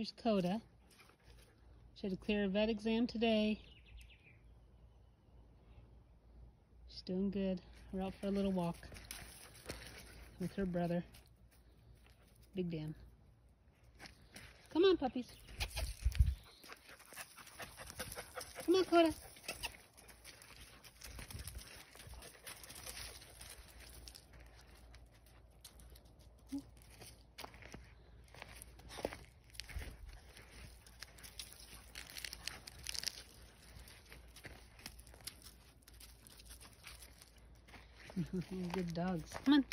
Here's Koda. She had to clear a vet exam today. She's doing good. We're out for a little walk with her brother, Big Dan. Come on, puppies. Come on, Koda. Good dogs. Come on.